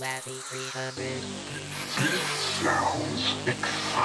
300. This sounds exciting.